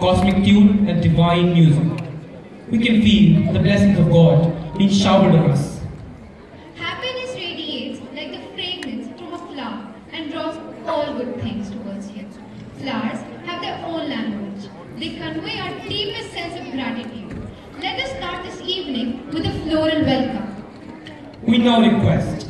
cosmic tune and divine music. We can feel the blessings of God being showered on us. Good things towards you. Flowers have their own language. They convey our deepest sense of gratitude. Let us start this evening with a floral welcome. We now request